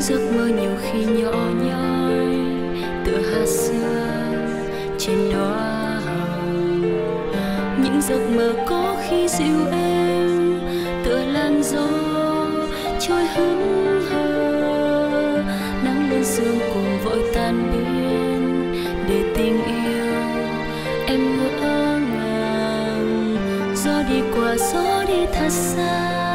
giấc mơ nhiều khi nhỏ nhói, tựa hạt sương trên đóa hồng. Những giấc mơ có khi dịu êm tựa làn gió trôi hững hờ. Nắng lên sương cùng vội tan biến để tình yêu em ngỡ ngàng. Gió đi qua gió đi thật xa.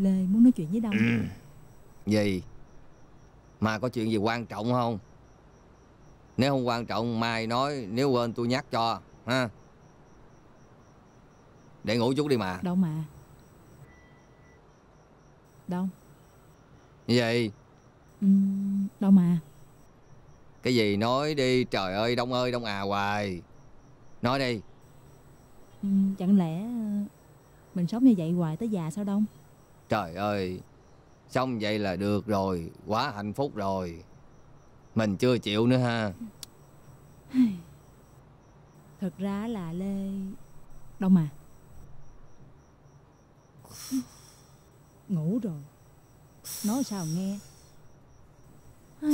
Lê muốn nói chuyện với Đông. Gì? Mà có chuyện gì quan trọng không? Nếu không quan trọng mai nói Nếu quên tôi nhắc cho ha? Để ngủ chút đi mà. Đông à. Đông. Gì? Ừm, Đông à. Cái gì nói đi Trời ơi đông ơi đông à hoài. Nói đi. Ừm, Chẳng lẽ ờ, Mình sống như vậy hoài tới già sao Đông Trời ơi, xong vậy là được rồi, quá hạnh phúc rồi. Mình chưa chịu nữa ha. Thật ra là Lê... Đâu mà? Ngủ rồi. Nói sao nghe. Oh.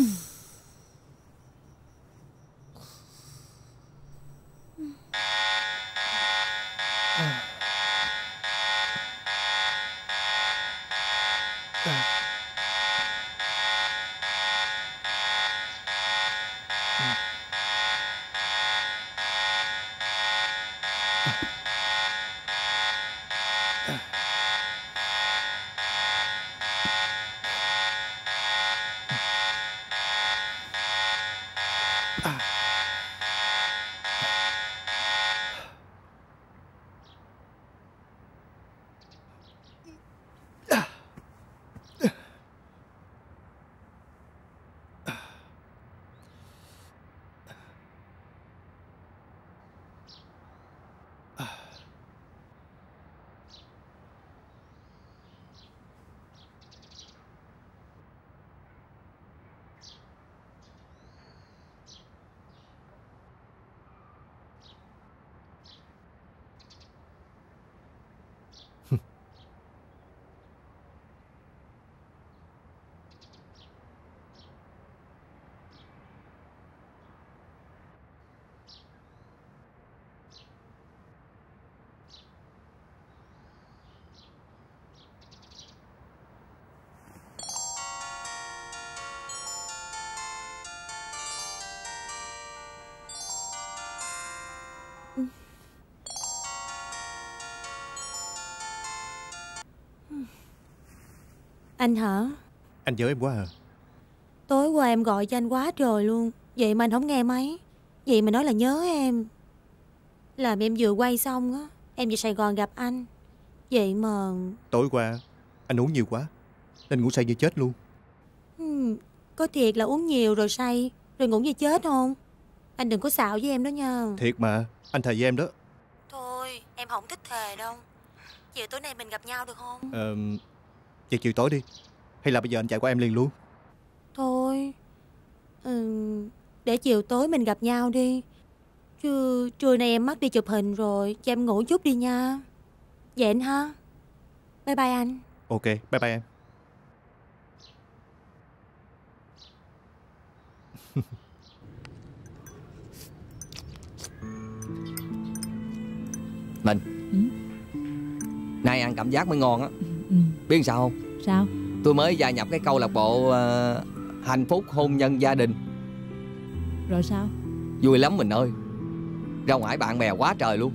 Anh hả? Anh nhớ em quá à. Tối qua em gọi cho anh quá trời luôn. Vậy mà anh không nghe máy. Vậy mà nói là nhớ em. Làm em vừa quay xong á Em về Sài Gòn gặp anh. Vậy mà Tối qua anh uống nhiều quá Nên ngủ say như chết luôn. Hmm, Có thiệt là uống nhiều rồi say Rồi ngủ như chết không? Anh đừng có xạo với em đó nha. Thiệt mà Anh thề với em đó. Thôi em không thích thề đâu. Chiều tối nay mình gặp nhau được không? Ờ Vậy chiều tối đi. Hay là bây giờ anh chạy qua em liền luôn? Thôi. Ừ, Để chiều tối mình gặp nhau đi. Chứ trưa nay em mắc đi chụp hình rồi Cho em ngủ chút đi nha. Vậy anh ha. Bye bye anh. Ok bye bye em. Mình. Ừ. Nay ăn cảm giác mới ngon á. ừ. Biết sao không? Sao? Tôi mới gia nhập cái câu lạc bộ ờ, Hạnh phúc hôn nhân gia đình. Rồi sao? Vui lắm mình ơi. Ra ngoài bạn bè quá trời luôn.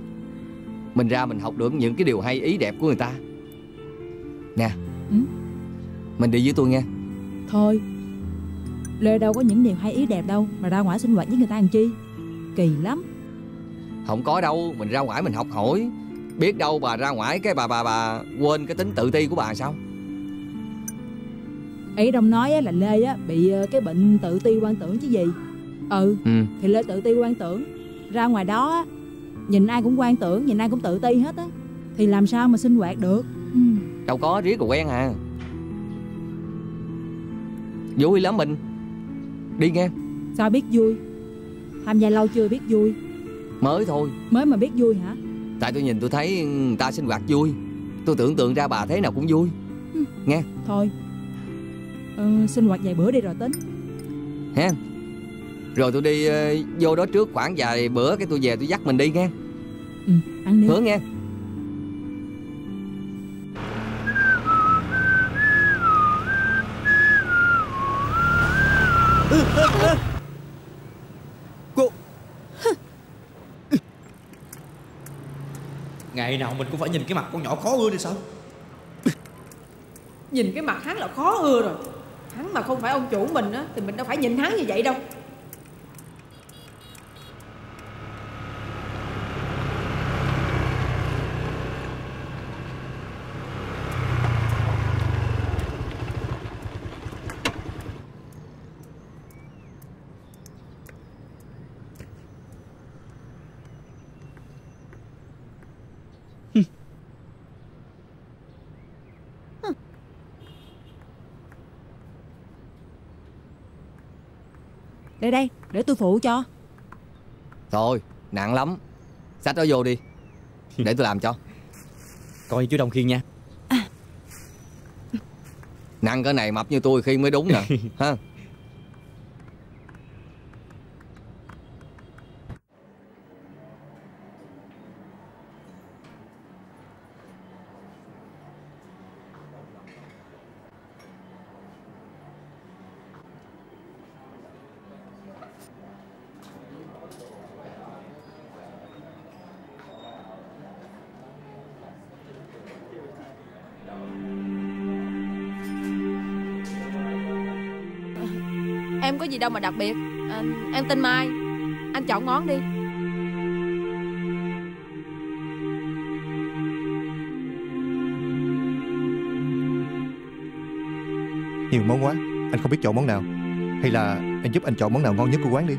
Mình ra mình học được những cái điều hay ý đẹp của người ta. Nè. Ừ? Mình đi với tôi nghe. Thôi. Lê đâu có những điều hay ý đẹp đâu Mà ra ngoài sinh hoạt với người ta làm chi? Kỳ lắm. Không có đâu Mình ra ngoài mình học hỏi Biết đâu bà ra ngoài cái bà bà bà Quên cái tính tự ti của bà sao? Ý đông nói á, là Lê á bị ờ, cái bệnh tự ti quan tưởng chứ gì? Ừ Ừ. thì Lê tự ti quan tưởng. Ra ngoài đó á Nhìn ai cũng quan tưởng Nhìn ai cũng tự ti hết á. Thì làm sao mà sinh hoạt được? Ừ. Đâu có riết rồi quen à. Vui lắm mình Đi nghe. Sao biết vui? Tham gia lâu chưa biết vui? Mới thôi. Mới mà biết vui hả Tại tôi nhìn tôi thấy người ta sinh hoạt vui. Tôi tưởng tượng ra bà thế nào cũng vui. Thôi. Ừ, Sinh hoạt vài bữa đi rồi tính. Ha Rồi tôi đi ờ, vô đó trước khoảng vài bữa Cái tôi về tôi dắt mình đi nghe. Ừ, Ăn đi. Hứa nghe Ngày nào mình cũng phải nhìn cái mặt con nhỏ khó ưa đi sao? Nhìn cái mặt hắn là khó ưa rồi. Hắn mà không phải ông chủ mình á, Thì mình đâu phải nhìn hắn như vậy đâu. Đây đây Để tôi phụ cho. Thôi nặng lắm. Xách nó vô đi. Để tôi làm cho. Coi chú Đồng Khiên nha. Nặng cái này mập như tôi khi mới đúng nè. Ha đâu mà đặc biệt. À, Em tên Mai. Anh chọn món đi. Nhiều món quá. Anh không biết chọn món nào. Hay là anh giúp anh chọn món nào ngon nhất của quán đi.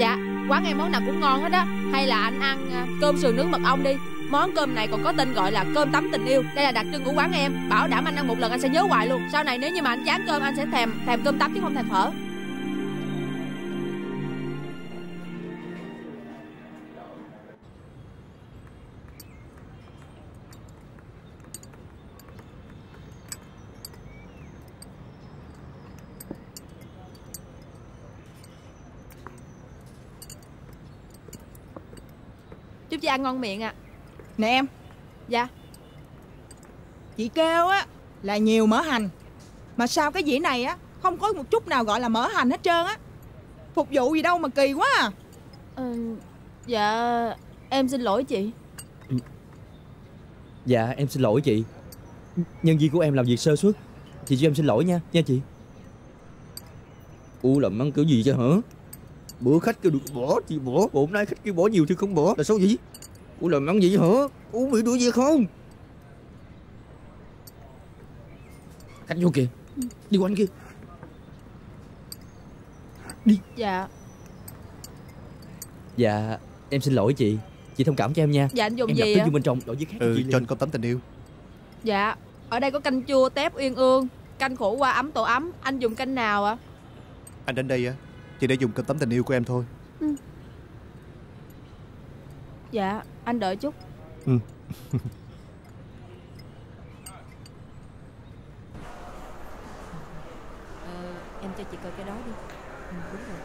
Dạ Quán em món nào cũng ngon hết á. Hay là anh ăn à, cơm sườn nướng mật ong đi Món cơm này còn có tên gọi là cơm tấm tình yêu. Đây là đặc trưng của quán em. Bảo đảm anh ăn một lần anh sẽ nhớ hoài luôn. Sau này nếu như mà anh chán cơm, anh sẽ thèm thèm cơm tấm chứ không thèm phở. Chúc chị ăn ngon miệng ạ. Nè em. Dạ. Chị kêu á là nhiều mỡ hành. Mà sao cái dĩa này á Không có một chút nào gọi là mỡ hành hết trơn á. Phục vụ gì đâu mà kỳ quá à. Ờ, Dạ Em xin lỗi chị. Dạ em xin lỗi chị. Nhân viên của em làm việc sơ suất. Chị cho em xin lỗi nha Nha chị. Ủa làm ăn kiểu gì chứ hả? Bữa khách kêu được bỏ thì bỏ Bộ hôm nay khách kêu bỏ nhiều thì không bỏ Là sao vậy Ủa làm ăn gì hả? Ủa bị đuổi việc không? Khách vô kìa. Đi quanh kia. Dạ. Dạ em xin lỗi chị. Chị thông cảm cho em nha. Dạ anh dùng Em gì gặp ạ tới Dương bên trong Đổi với khác Ừ chị cho anh cơm tấm tình yêu. Dạ Ở đây có canh chua tép uyên ương. Canh khổ qua ấm tổ ấm. Anh dùng canh nào ạ? Anh đến đây á Chỉ để dùng cơm tấm tình yêu của em thôi. Dạ anh đợi chút. Ờ, em cho chị coi cái đó đi. Ừ, đúng rồi.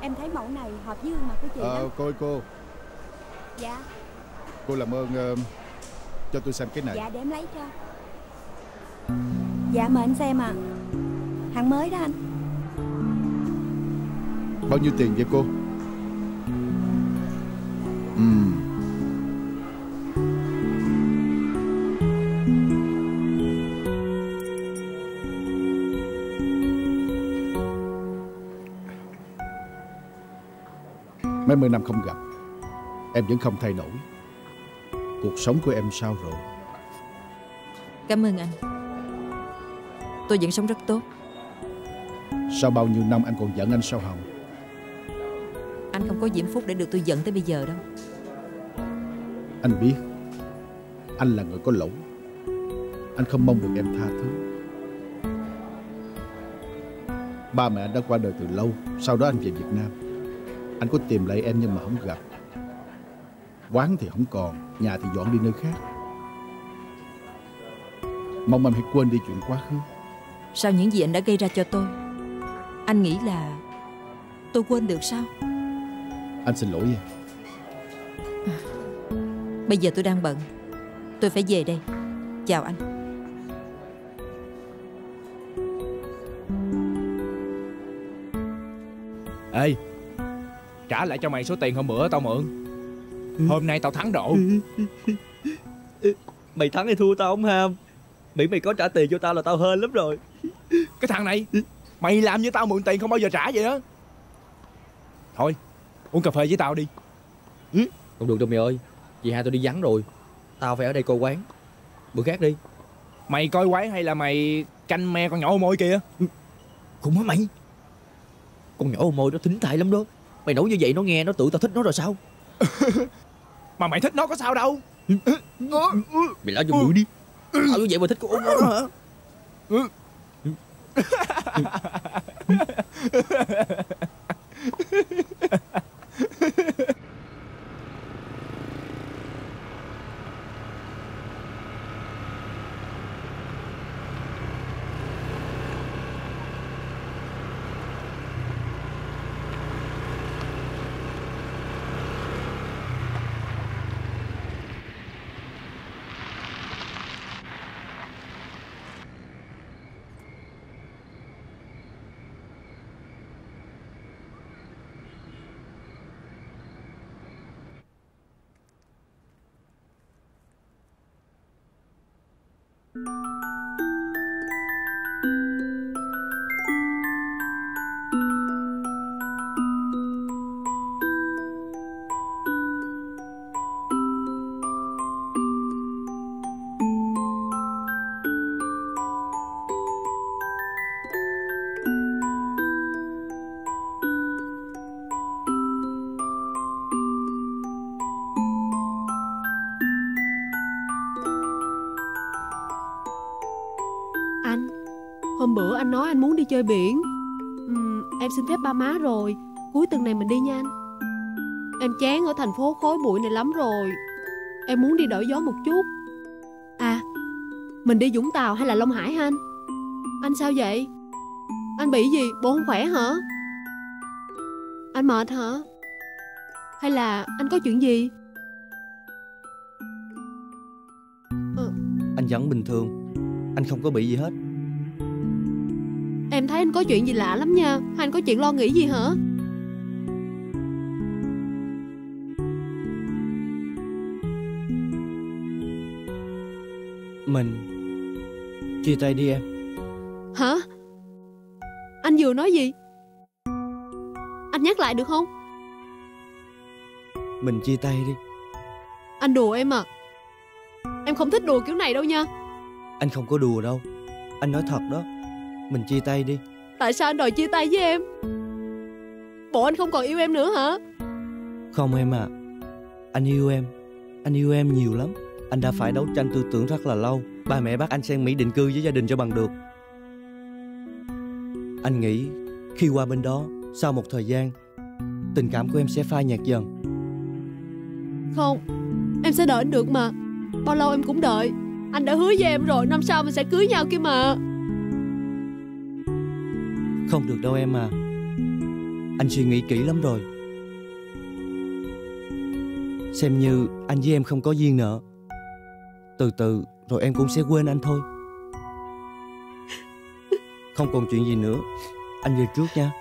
Em thấy mẫu này hợp với gương mặt của chị Ờ, lắm cô ơi cô. Dạ, Cô làm ơn ờ, cho tôi xem cái này. Dạ để em lấy cho. Dạ mời anh xem à Hàng mới đó anh. Bao nhiêu tiền vậy cô? Ừm, Mấy mươi năm không gặp Em vẫn không thay đổi Cuộc sống của em sao rồi? Cảm ơn anh. Tôi vẫn sống rất tốt. Sau bao nhiêu năm anh còn giận anh sao Hồng? Anh không có diễm phúc để được tôi giận tới bây giờ đâu. Anh biết Anh là người có lỗi. Anh không mong được em tha thứ. Ba mẹ anh đã qua đời từ lâu Sau đó anh về Việt Nam. Anh có tìm lại em nhưng mà không gặp Quán thì không còn Nhà thì dọn đi nơi khác. Mong em hãy quên đi chuyện quá khứ. Sau những gì anh đã gây ra cho tôi? Anh nghĩ là Tôi quên được sao? Anh xin lỗi em. Bây giờ tôi đang bận. Tôi phải về đây. Chào anh. Ê Trả lại cho mày số tiền hôm bữa tao mượn Hôm nay tao thắng độ. Mày thắng hay thua tao không ham. Miễn mày có trả tiền cho tao là tao hên lắm rồi. Cái thằng này Mày làm như tao mượn tiền không bao giờ trả vậy đó Thôi Uống cà phê với tao đi. Không được đâu mày ơi. Chị hai tao đi vắng rồi. Tao phải ở đây coi quán. Bữa khác đi. Mày coi quán hay là mày canh me con nhỏ ô môi kìa Không á mày. Con nhỏ ô môi nó thính thại lắm đó. Mày nói như vậy nó nghe nó tự tao thích nó rồi sao Mà mày thích nó có sao đâu. Mày nói cho bự đi. Tao như vậy mà thích con đó. Hả anh nói anh muốn đi chơi biển. Ừm, Em xin phép ba má rồi. Cuối tuần này mình đi nha anh. Em chán ở thành phố khói bụi này lắm rồi. Em muốn đi đổi gió một chút. À Mình đi Vũng Tàu hay là Long Hải hả anh? Anh sao vậy? Anh bị gì? Bộ không khỏe hả? Anh mệt hả? Hay là anh có chuyện gì? Anh vẫn bình thường. Anh không có bị gì hết. Em thấy anh có chuyện gì lạ lắm nha. Anh có chuyện lo nghĩ gì hả? Mình Chia tay đi em. Hả? Anh vừa nói gì? Anh nhắc lại được không? Mình chia tay đi. Anh đùa em à? Em không thích đùa kiểu này đâu nha. Anh không có đùa đâu. Anh nói thật đó Mình chia tay đi. Tại sao anh đòi chia tay với em? Bộ anh không còn yêu em nữa hả? Không em à Anh yêu em. Anh yêu em nhiều lắm. Anh đã phải đấu tranh tư tưởng rất là lâu. Ba mẹ bắt anh sang Mỹ định cư với gia đình cho bằng được. Anh nghĩ khi qua bên đó Sau một thời gian Tình cảm của em sẽ phai nhạt dần. Không Em sẽ đợi anh được mà. Bao lâu em cũng đợi. Anh đã hứa với em rồi Năm sau mình sẽ cưới nhau kia mà không được đâu em à. Anh suy nghĩ kỹ lắm rồi. Xem như anh với em không có duyên nữa, Từ từ rồi em cũng sẽ quên anh thôi. Không còn chuyện gì nữa. Anh về trước nha.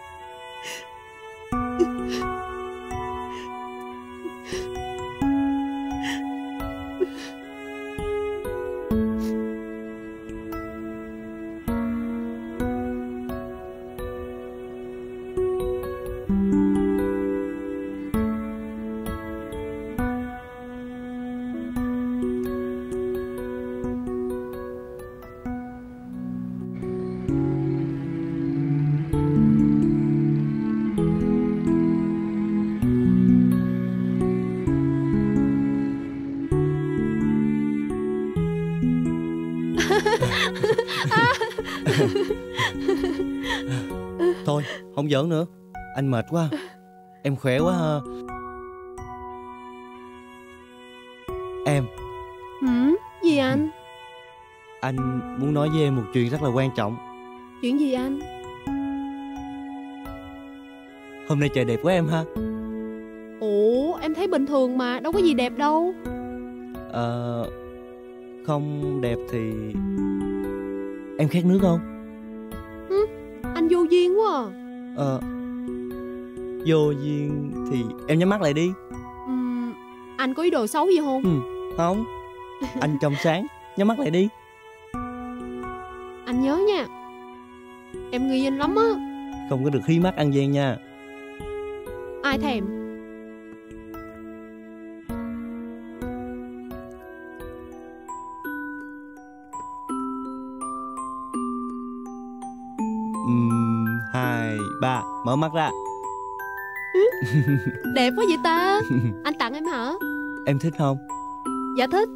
Thôi không giỡn nữa. Anh mệt quá. Em khỏe quá ha. Em. Hử? Gì anh? Anh muốn nói với em một chuyện rất là quan trọng. Chuyện gì anh? Hôm nay trời đẹp quá em ha. Ủa em thấy bình thường mà Đâu có gì đẹp đâu. Ờ Không đẹp thì Em khát nước không? Hứ, Anh vô duyên quá à. Ờ. Vô duyên thì em nhắm mắt lại đi. Ừm, Anh có ý đồ xấu gì không? Ừ, Không. Anh trong sáng Nhắm mắt lại đi. Anh nhớ nha. Em nghi anh lắm á. Không có được hí mắt ăn gian nha. Ai thèm Mở mắt ra Đẹp quá vậy ta Anh tặng em hả Em thích không Dạ thích.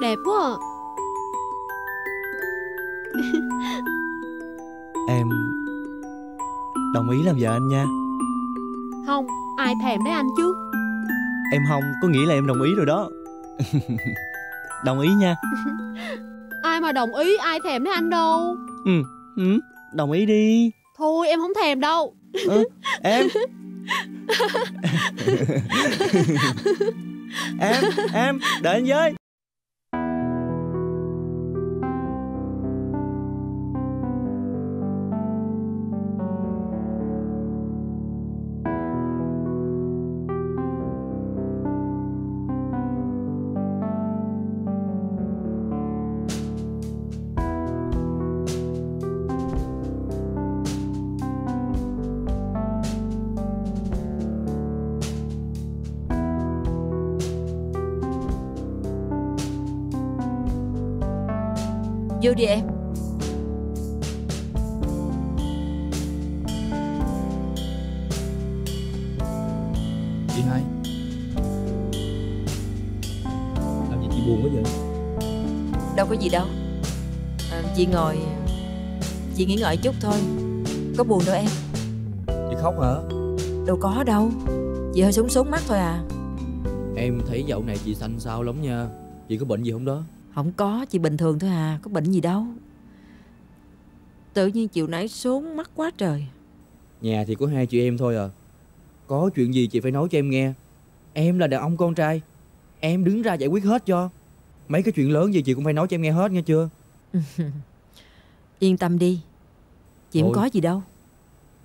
Đẹp quá à. Đồng ý làm vợ anh nha. Không Ai thèm đấy anh chứ Em không có nghĩa là em đồng ý rồi đó. Đồng ý nha. Ai mà đồng ý Ai thèm đấy anh đâu. Ừ, ừ đồng ý đi. Thôi em không thèm đâu. Ừ, Em? Em, em, đợi anh với Vô đi em. Chị hai. Làm gì chị buồn quá vậy? Đâu có gì đâu. À, Chị ngồi Chị nghỉ ngợi chút thôi. Có buồn đâu em. Chị khóc hả? Đâu có đâu. Chị hơi súng súng mắt thôi à. Em thấy dạo này chị xanh xao lắm nha. Chị có bệnh gì không đó Không có Chị bình thường thôi à Có bệnh gì đâu. Có Tự nhiên chiều nãy sốn mắt quá trời. Nhà thì có hai chị em thôi à. Có chuyện gì chị phải nói cho em nghe. Em là đàn ông con trai. Em đứng ra giải quyết hết cho. Mấy cái chuyện lớn gì chị cũng phải nói cho em nghe hết nghe chưa? Yên tâm đi. Chị không Thôi. có gì đâu.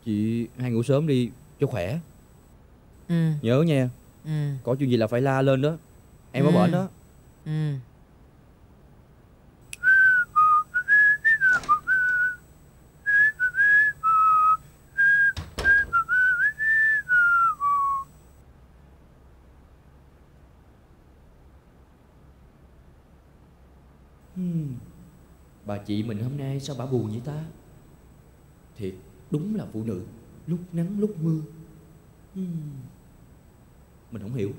Chị hay ngủ sớm đi cho khỏe. Ừ. Nhớ nha. Ừ. Có chuyện gì là phải la lên đó. Em có Ừ. bệnh đó. Ừ Bà chị mình hôm nay sao bà buồn vậy ta? Thiệt, đúng là phụ nữ, Lúc nắng lúc mưa. Uhm. Mình không hiểu.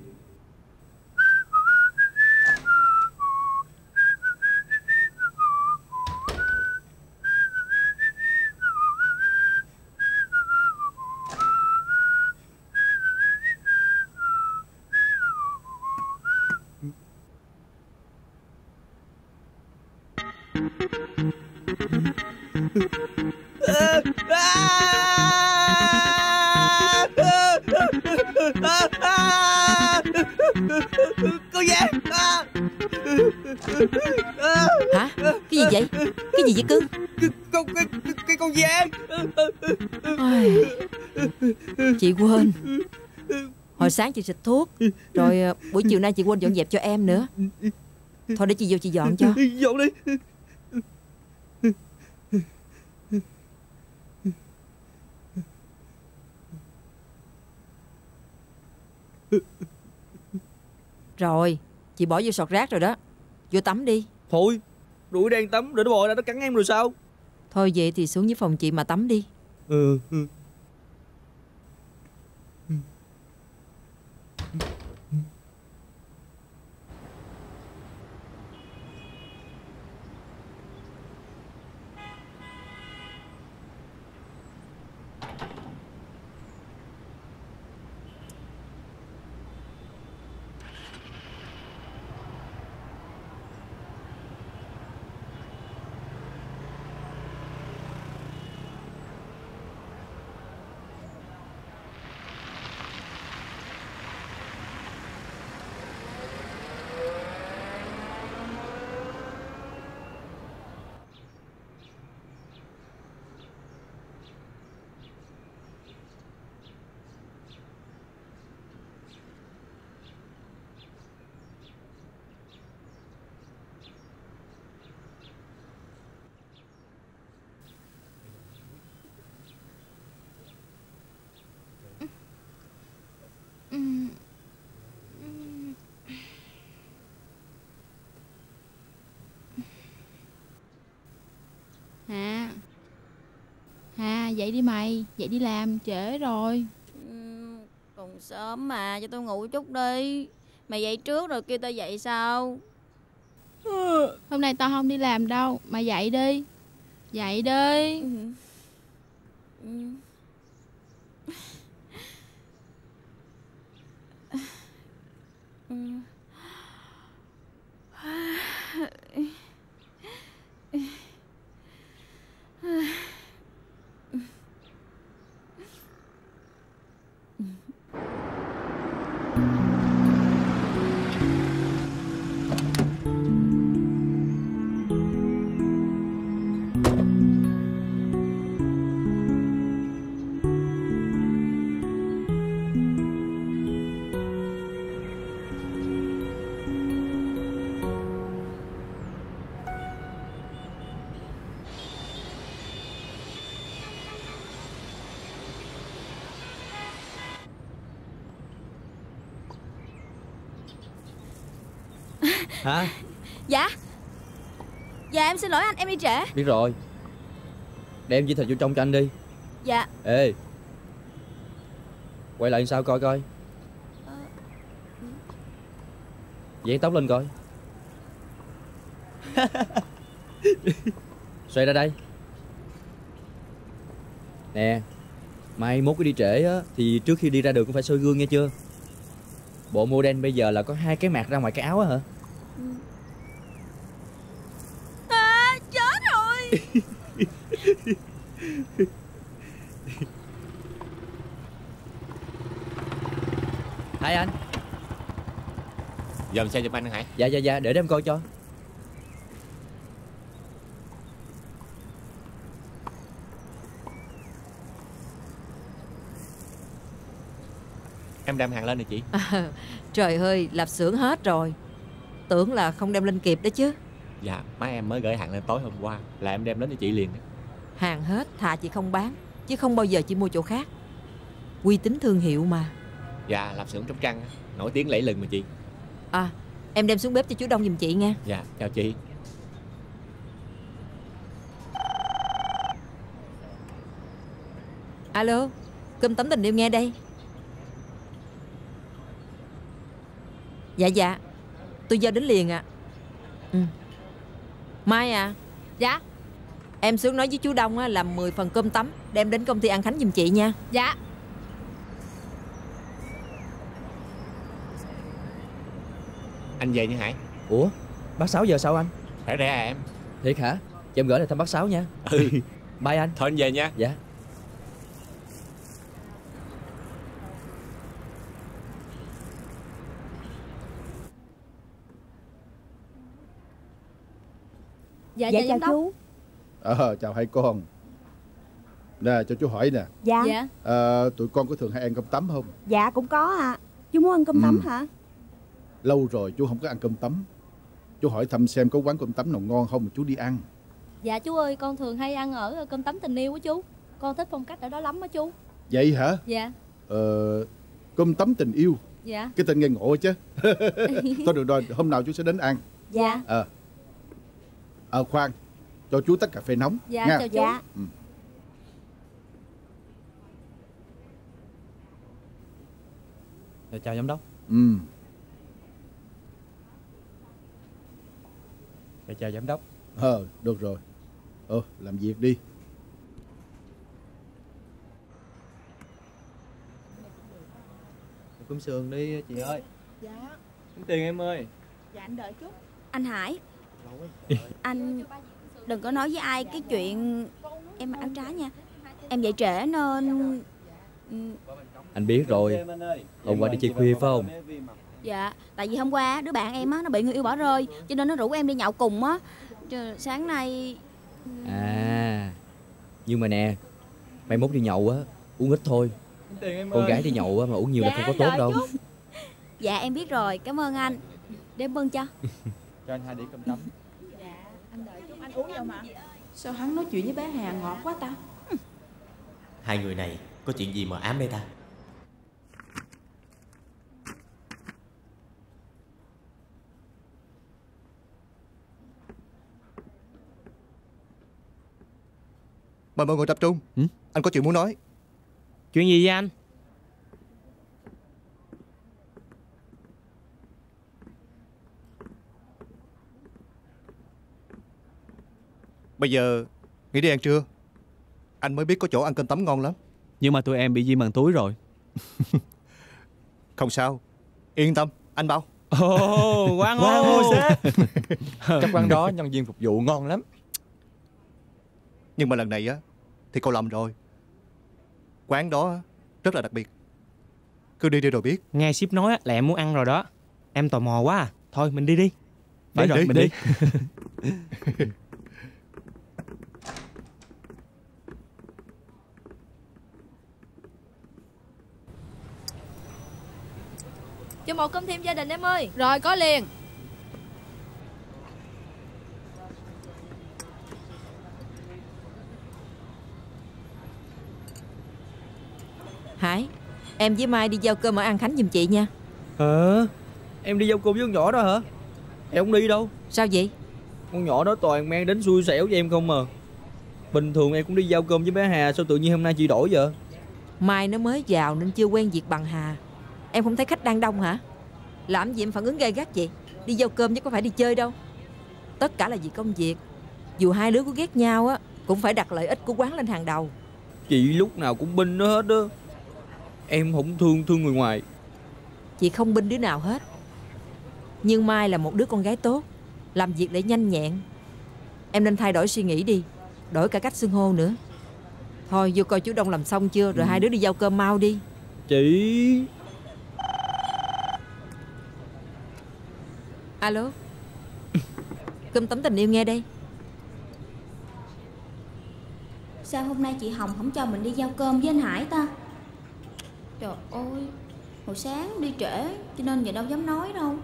Gì vậy cưng? Con, cái, cái con Giang Ôi, Chị quên. Hồi sáng chị xịt thuốc Rồi ờ, buổi chiều nay chị quên dọn dẹp cho em nữa. Thôi để chị vô chị dọn cho. Dọn đi. Rồi Chị bỏ vô sọt rác rồi đó. Vô tắm đi. Thôi Đuổi đang tắm rồi nó bò ra nó cắn em rồi sao Thôi vậy thì xuống dưới phòng chị mà tắm đi Ừ, ừ. Hà. Hà dậy đi mày Dậy đi làm trễ rồi. Còn sớm mà cho tôi ngủ chút đi. Mày dậy trước rồi kêu tao dậy sao Hôm nay tao không đi làm đâu Mày dậy đi. Dậy đi Hả? Dạ. Dạ em xin lỗi anh em đi trễ. Biết rồi. Đem dây thịt vô trong cho anh đi. Dạ. Ê. Quay lại sao coi coi. Dán tóc lên coi. Xoay ra đây. Nè Mai mốt cái đi trễ á Thì trước khi đi ra đường cũng phải soi gương nghe chưa? Bộ model bây giờ là có hai cái mặt ra ngoài cái áo á hả à, Chết rồi. Hai anh. Dòm xe giùm anh Hải Dạ dạ dạ để em coi cho. Em đem hàng lên nè chị. À, trời ơi, lạp xưởng hết rồi. Tưởng là không đem lên kịp đó chứ. Dạ má em mới gửi hàng lên tối hôm qua Là em đem đến cho chị liền Hàng hết, thà chị không bán, chứ không bao giờ chị mua chỗ khác. Uy tín thương hiệu mà. Dạ làm xưởng trong trăng Nổi tiếng lẫy lừng mà chị À, em đem xuống bếp cho chú Đông giùm chị nha. Dạ chào chị Alo, cơm tấm tình yêu nghe đây. Dạ dạ, tôi giao đến liền ạ. Ừ. Mai à. Dạ. Em xuống nói với chú Đông á, làm 10 phần cơm tấm đem đến công ty An Khánh giùm chị nha. Dạ. Anh về nha Hải Ủa bác Sáu giờ sao anh Khỏe rẻ à em Thiệt hả Cho em gửi lại thăm bác Sáu nha Ừ Bye anh Thôi anh về nha Dạ Dạ, dạ, dạ, chào chú. Ờ, chào hai con. Nè, cho chú hỏi nè. Dạ. Dạ. Ờ, Tụi con có thường hay ăn cơm tấm không? Dạ cũng có ạ. Chú muốn ăn cơm tấm Ừ. hả? Lâu rồi chú không có ăn cơm tấm. Chú hỏi thăm xem có quán cơm tấm nào ngon không mà chú đi ăn. Dạ chú ơi con thường hay ăn ở cơm tấm tình yêu á chú. Con thích phong cách ở đó lắm á chú. Vậy hả? Dạ. Ờ, cơm tấm tình yêu. Dạ. Cái tên nghe ngộ chứ. Thôi được rồi, hôm nào chú sẽ đến ăn. Dạ. Ờ Ờ khoan. Cho chú tách cà phê nóng Dạ nha. chào chú. Dạ. Ừ. Dạ, Chào giám đốc. Ừ. Dạ chào giám đốc. Ờ, được rồi. Ờ, làm việc đi. Cơm sườn đi chị ơi. Dạ. Tính tiền em ơi. Dạ anh đợi chút. Anh Hải Anh đừng có nói với ai cái chuyện em ăn trái nha. Em dậy trễ nên ừ, Anh biết rồi. Hôm qua đi chơi khuya phải không? Dạ Tại vì hôm qua đứa bạn em á Nó bị người yêu bỏ rơi Cho nên nó rủ em đi nhậu cùng á. Sáng nay À Nhưng mà nè Mai mốt đi nhậu á Uống ít thôi. Con gái đi nhậu á mà uống nhiều là Dạ, không có tốt đợi đâu. chút. Dạ em biết rồi. Cảm ơn anh. Để em bưng cho Cho anh hai đĩa cơm tấm. Anh đợi chút anh uống vào mà Sao hắn nói chuyện với bé Hà ngọt quá ta? Hai người này có chuyện gì mà ám đây ta? Mời mọi người tập trung. Anh có chuyện muốn nói. Chuyện gì vậy anh Bây giờ Nghỉ đi ăn trưa. Anh mới biết có chỗ ăn cơm tấm ngon lắm. Nhưng mà tụi em bị diêm bằng túi rồi. Không sao. Yên tâm Anh bao Ồ, quán Quán ô. ô sếp. Chắc quán đó nhân viên phục vụ ngon lắm. Nhưng mà lần này á Thì cậu lầm rồi. Quán đó rất là đặc biệt. Cứ đi đi rồi biết. Nghe ship nói á, là em muốn ăn rồi đó. Em tò mò quá à. Thôi mình đi đi. Phải Đi, rồi đi, mình đi. đi Cho một cơm thêm gia đình em ơi. Rồi có liền. Hải, em với Mai đi giao cơm ở An Khánh giùm chị nha. Hả? Em đi giao cơm với con nhỏ đó hả? Em không đi đâu. Sao vậy? Con nhỏ đó toàn mang đến xui xẻo với em không mà Bình thường em cũng đi giao cơm với bé Hà Sao tự nhiên hôm nay chị đổi vậy? Mai nó mới vào nên chưa quen việc bằng Hà. Em không thấy khách đang đông hả? Làm gì em phản ứng gay gắt vậy? Đi giao cơm chứ có phải đi chơi đâu. Tất cả là vì công việc. Dù hai đứa có ghét nhau á, cũng phải đặt lợi ích của quán lên hàng đầu. Chị lúc nào cũng binh nó hết đó Em không thương thương người ngoài Chị không binh đứa nào hết. Nhưng Mai là một đứa con gái tốt, làm việc để nhanh nhẹn. Em nên thay đổi suy nghĩ đi. Đổi cả cách xưng hô nữa Thôi vô coi chú Đông làm xong chưa Rồi hai đứa đi giao cơm mau đi Chị Alo? Cơm tấm tình yêu nghe đây. Sao hôm nay chị Hồng không cho mình đi giao cơm với anh Hải ta? Trời ơi, Hồi sáng đi trễ, Cho nên giờ đâu dám nói đâu.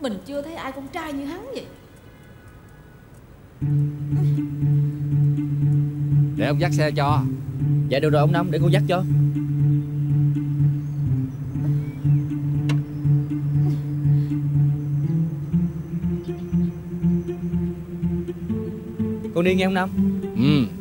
Mình chưa thấy ai con trai như hắn vậy. Để ông dắt xe cho. Dạ được rồi ông Năm để cô dắt cho. Con đi nghe ông Năm? Ừ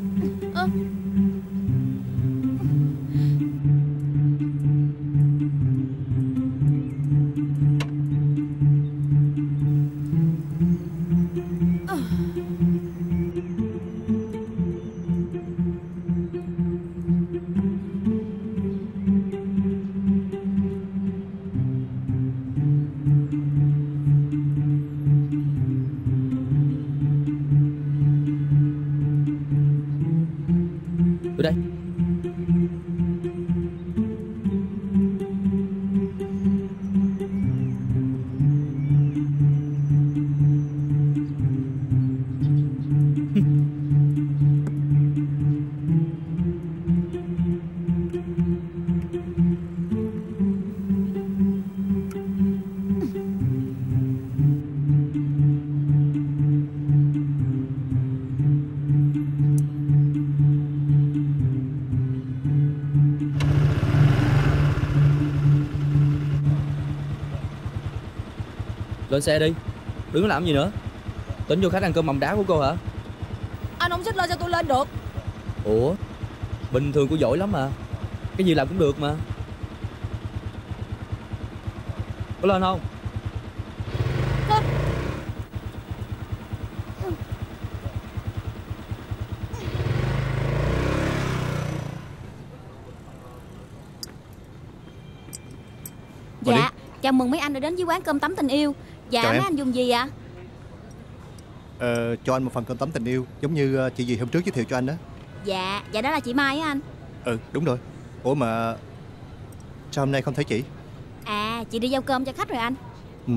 Lên xe đi. Đứng làm gì nữa? Tính vô khách ăn cơm mầm đá của cô hả? Anh không xích lên cho tôi lên được. Ủa? Bình thường cô giỏi lắm mà. Cái gì làm cũng được mà. Có lên không? Dạ Chào mừng mấy anh đã đến với quán cơm tấm tình yêu Dạ Chào mấy em. anh dùng gì ạ. Ờ, cho anh một phần cơm tấm tình yêu Giống như ờ, chị gì hôm trước giới thiệu cho anh đó. Dạ Dạ đó là chị Mai á anh. Ừ đúng rồi. Ủa mà Sao hôm nay không thấy chị? À chị đi giao cơm cho khách rồi anh. Ừ.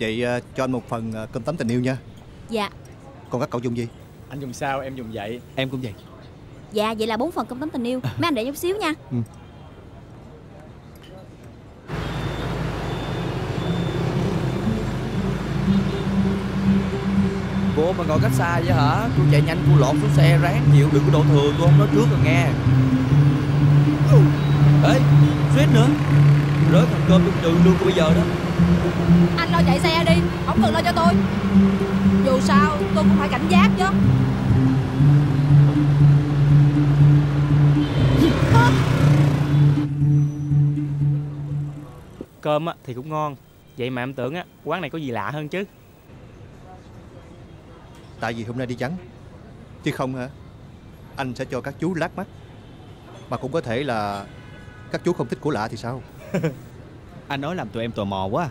Vậy ờ, cho anh một phần ờ, cơm tấm tình yêu nha. Dạ. Còn các cậu dùng gì Anh dùng sao em dùng vậy? Em cũng vậy. Dạ vậy là bốn phần cơm tấm tình yêu. Mấy anh để chút xíu nha ngồi cách xa vậy hả? Cô chạy nhanh cô lọt xuống xe ráng chịu Đừng có đổ thừa cô không nói trước rồi nghe. Ê suýt nữa. Rớt thằng cơm trong trường luôn cô bây giờ đó. Anh lo chạy xe đi Không cần lo cho tôi. Dù sao tôi cũng phải cảnh giác chứ. Cơm á, thì cũng ngon. Vậy mà em tưởng á, quán này có gì lạ hơn chứ Tại vì hôm nay đi vắng. Chứ không hả? Anh sẽ cho các chú lát mắt. Mà cũng có thể là Các chú không thích của lạ thì sao? Anh nói làm tụi em tò mò quá.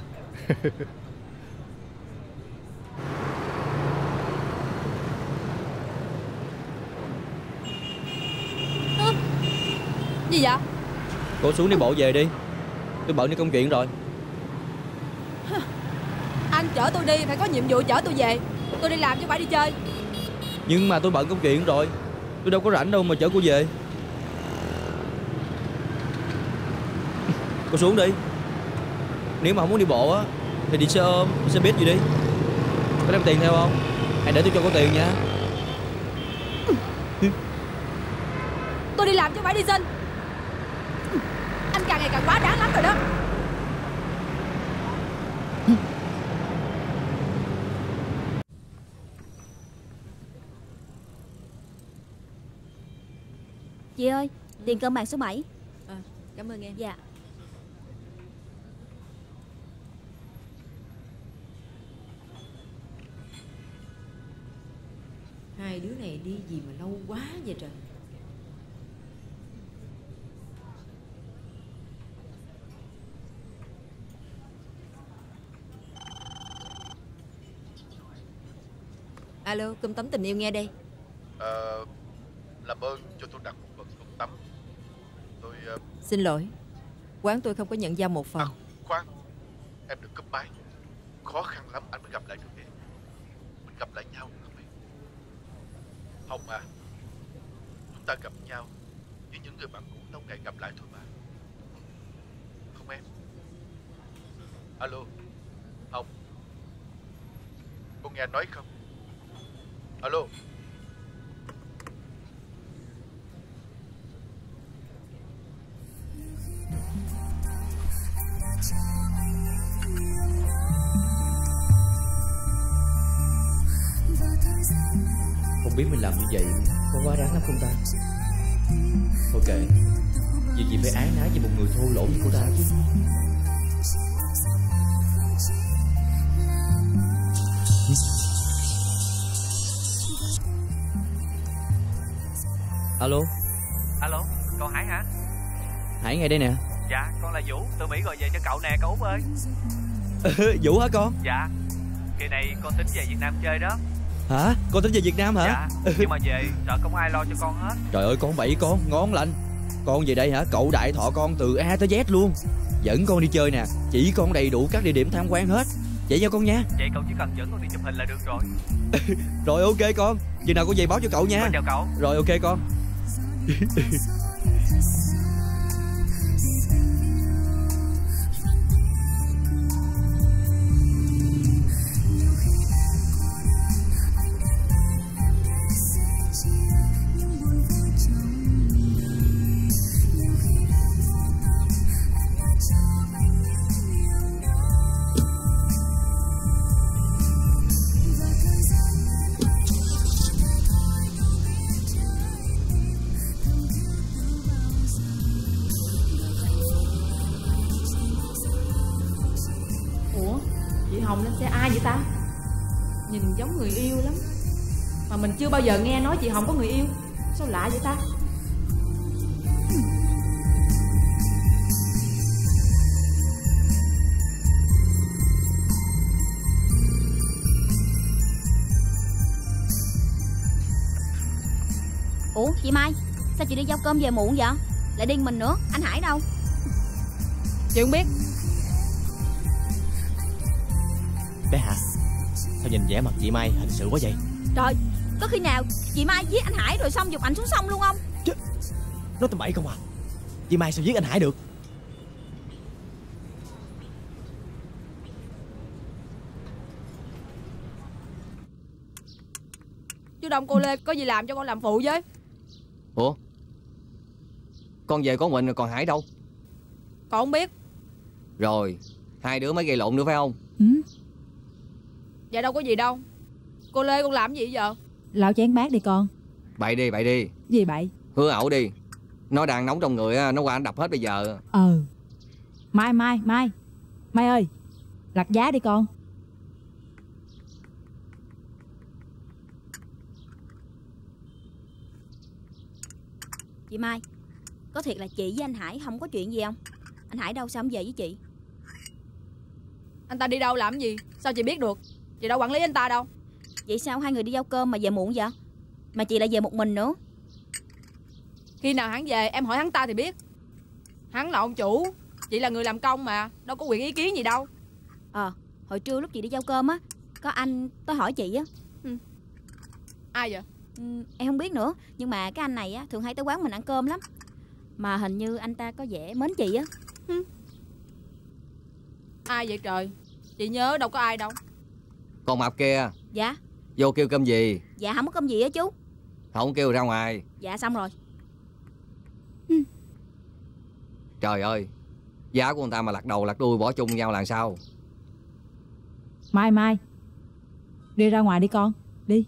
Gì vậy? Cô xuống đi bộ về đi. Tôi bận đi công chuyện rồi. Anh chở tôi đi phải có nhiệm vụ chở tôi về Tôi đi làm chứ phải đi chơi. Nhưng mà tôi bận công chuyện rồi. Tôi đâu có rảnh đâu mà chở cô về. Cô xuống đi. Nếu mà không muốn đi bộ á Thì đi xe ôm, xe buýt gì đi. Có đem tiền theo không? Hay để tôi cho có tiền nha. Tôi đi làm chứ phải đi sinh Anh càng ngày càng quá đáng lắm rồi đó Chị ơi Tiền cơm bàn số 7 à, Cảm ơn em. Dạ. Hai Hai đứa này đi gì mà lâu quá vậy trời? Alo, cơm tấm tình yêu nghe đây. Ờ, làm ơn cho tôi đặt Xin lỗi Quán tôi không có nhận giao một phần à, khoan, em đừng cấp máy. Khó khăn lắm anh mới gặp lại được em. Mình gặp lại nhau không em? Hồng à, chúng ta gặp nhau như những người bạn cũ lâu ngày gặp lại thôi mà. Không em? Alo, Hồng. Cô nghe nói không? Alo. Biết mình làm như vậy Có quá đáng lắm không ta? Thôi kệ Việc gì phải ái nái với một người thô lỗ như cô ta chứ. Alo? Alo, con Hải hả? Hải ngay đây nè. Dạ, con là Vũ, từ Mỹ gọi về cho cậu nè, cậu Út ơi. Vũ hả con? Dạ, kỳ này con tính về Việt Nam chơi đó Hả? Con tính về Việt Nam hả? Dạ, nhưng mà về sợ không ai lo cho con hết. Trời ơi con bậy con ngon lành. Con về đây hả? Cậu đại thọ con từ A tới Z luôn. Dẫn con đi chơi nè. Chỉ con đầy đủ các địa điểm tham quan hết. Vậy cho con nha. Vậy cậu chỉ cần dẫn con đi chụp hình là được rồi. Rồi ok con. Chừng nào con về báo cho cậu nha. Con chào cậu. Rồi ok con chưa bao giờ nghe nói chị Hồng có người yêu. Sao lạ vậy ta? Ủa chị Mai Sao chị đi giao cơm về muộn vậy? Lại điên mình nữa Anh Hải đâu? Chị không biết. Bé Hà Sao nhìn vẻ mặt chị Mai hình sự quá vậy? Trời Có khi nào chị Mai giết anh Hải rồi xong dục ảnh xuống sông luôn không? Nói tầm bậy không à? Chị Mai sao giết anh Hải được? Chứ đông cô Lê có gì làm cho con làm phụ với? Ủa? Con về có mình rồi còn Hải đâu? Con không biết. Rồi Hai đứa mới gây lộn nữa phải không? Dạ đâu có gì đâu. Cô Lê con làm gì vậy giờ Lau chén bát đi con. Bậy đi bậy đi. Gì bậy? Hứa ẩu đi. Nó đang nóng trong người á, Nó qua anh đập hết bây giờ. Ừ. Mai Mai Mai. Mai ơi Lặt giá đi con. Chị Mai Có thiệt là chị với anh Hải không có chuyện gì không? Anh Hải đâu sao không về với chị? Anh ta đi đâu làm gì? Sao chị biết được? Chị đâu quản lý anh ta đâu Vậy sao hai người đi giao cơm mà về muộn vậy? Mà chị lại về một mình nữa. Khi nào hắn về em hỏi hắn ta thì biết. Hắn là ông chủ Chị là người làm công mà Đâu có quyền ý kiến gì đâu. Ờ Hồi trưa lúc chị đi giao cơm á Có anh tới hỏi chị á. Ai vậy? Ừ, Em không biết nữa Nhưng mà cái anh này á Thường hay tới quán mình ăn cơm lắm. Mà hình như anh ta có vẻ mến chị á. Ai vậy trời? Chị nhớ đâu có ai đâu. Con mập kia. Dạ Vô kêu cơm gì? Dạ không có cơm gì á chú. Không kêu ra ngoài. Dạ xong rồi. Trời ơi Giá của người ta mà lặt đầu lặt đuôi bỏ chung nhau là sao? Mai Mai Đi ra ngoài đi con Đi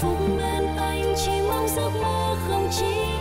phúc bên anh chỉ mong giấc mơ không chỉ